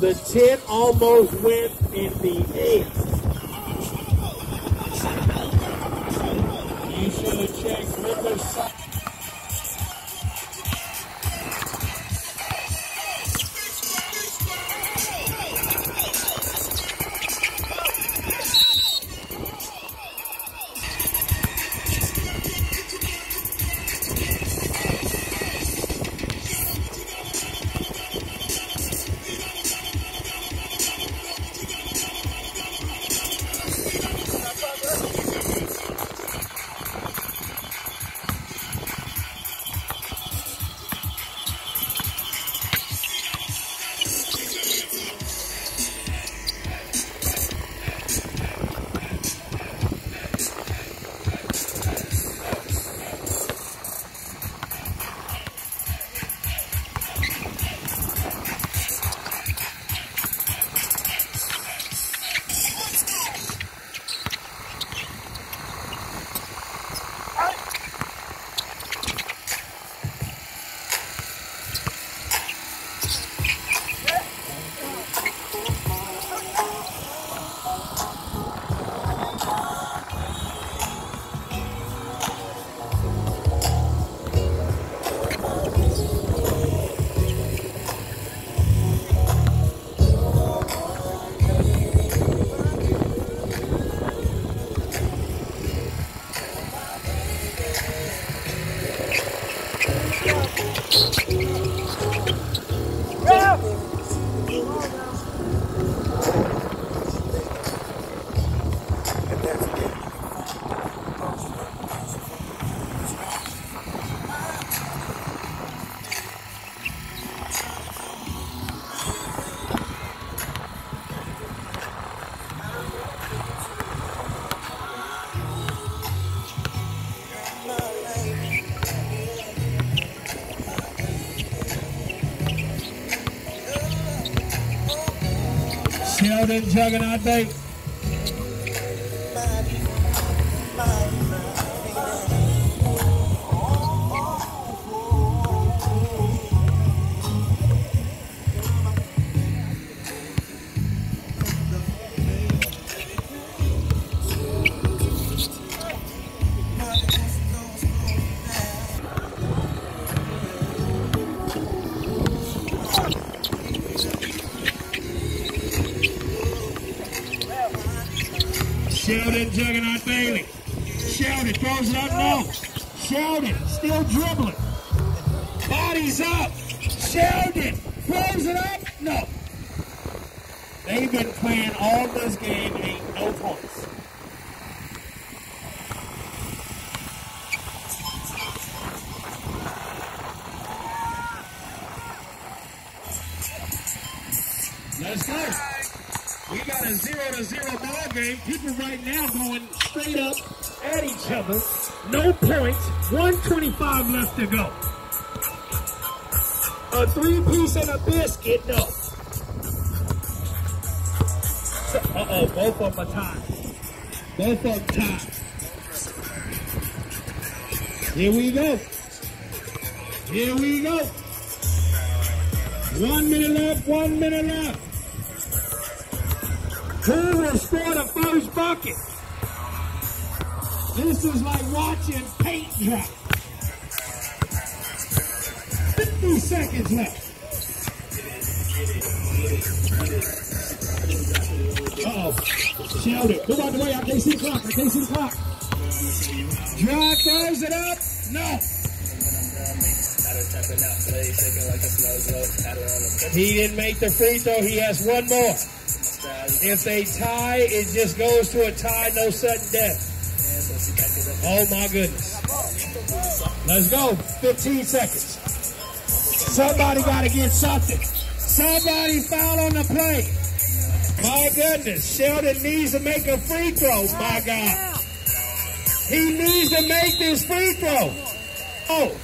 The 10 almost went in the 8. You should have checked Riverside. Sheldon Juggernaut Bait. Sheldon Juggernaut Bailey. Sheldon throws it up, no. Sheldon still dribbling. Bodies up. Sheldon throws it up, no. They've been playing all this game, ain't no points. Let's go. We got a zero to zero ball game. People right now going straight up at each other. No points. 125 left to go. A three piece and a biscuit. No. Uh oh, both of them are tied. Both of them tied. Here we go. Here we go. One minute left, one minute left. Who will score the first bucket? This is like watching paint dry. 50 seconds left. Uh-oh. Sheldon, move out the way. I can't see the clock. I can't see the clock. Drive throws it up. No. He didn't make the free throw. He has one more. If they tie, it just goes to a tie, no sudden death. Oh my goodness. Let's go. 15 seconds. Somebody got to get something. Somebody foul on the play. My goodness. Sheldon needs to make a free throw. My God. He needs to make this free throw. Oh.